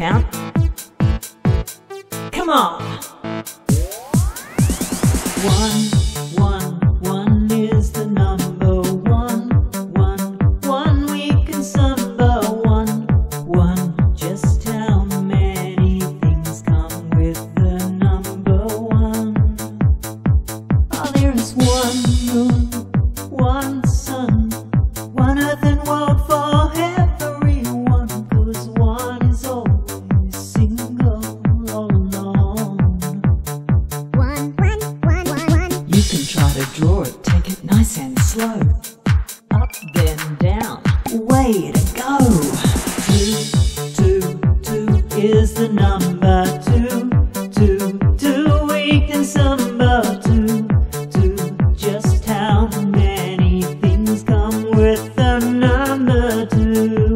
count? Come on. One. a number two, two, two. We can sum up two, two. Just how many things come with a number two?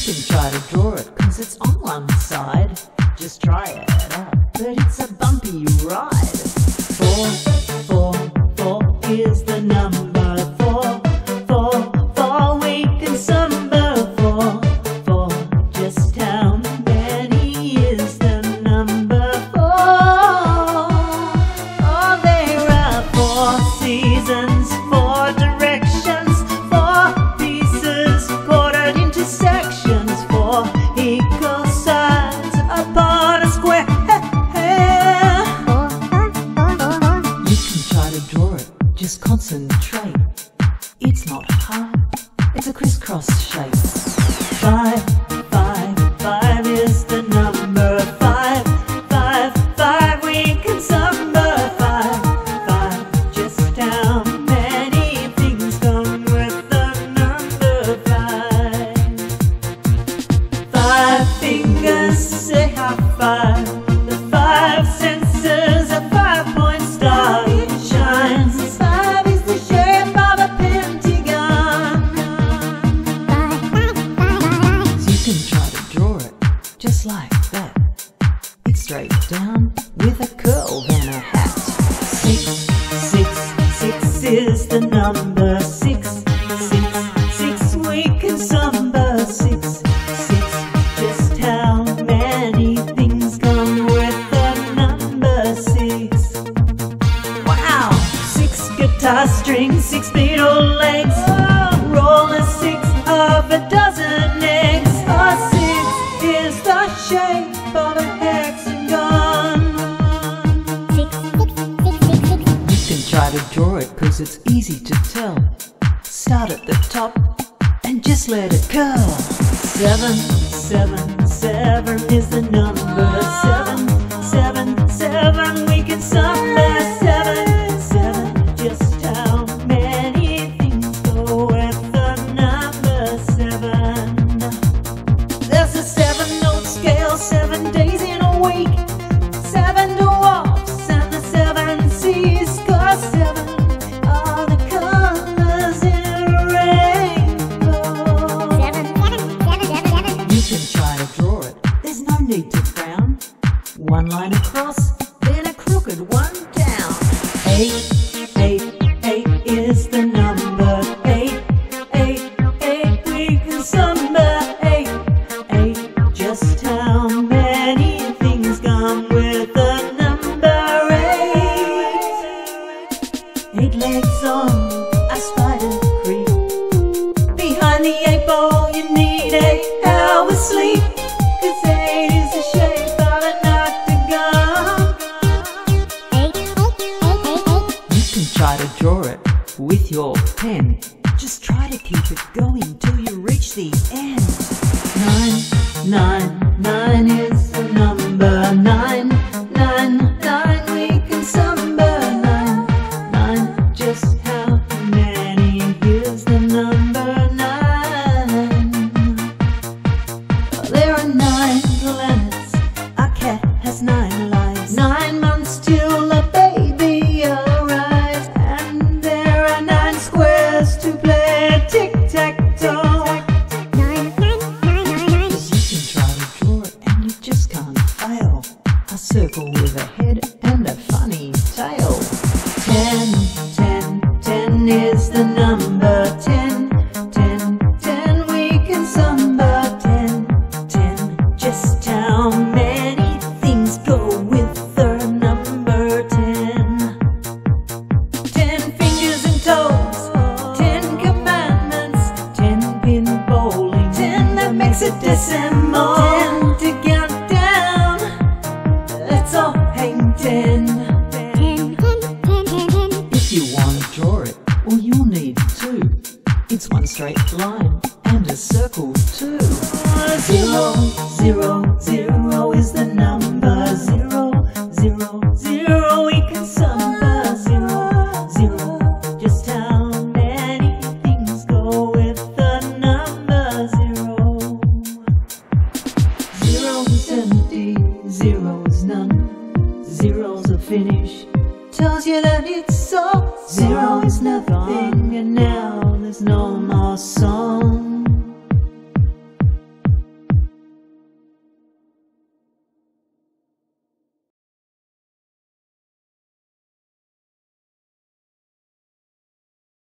shouldn't try to draw it, cause it's on one side. Just try it out, but it's a bumpy ride. Four, It's not hard, it's a crisscross shape. Bye. the number six, six, six. We can number six, six. Just how many things come with the number six? Wow! Six guitar strings, six beetle legs. Roll a six of a dozen eggs. A six is the shape of a hexagon. Six, six, six, six, six. You can try to draw it it's easy to tell. Start at the top and just let it curl. Seven, seven. try to draw it with your pen. Just try to keep it going till you reach the end. Nine, nine, nine is the number nine. Circle with a head and a funny tail. Ten, ten. If you want to draw it, well, you'll need two. It's one straight line and a circle too. Zero, zero, zero is the number. Zero, song.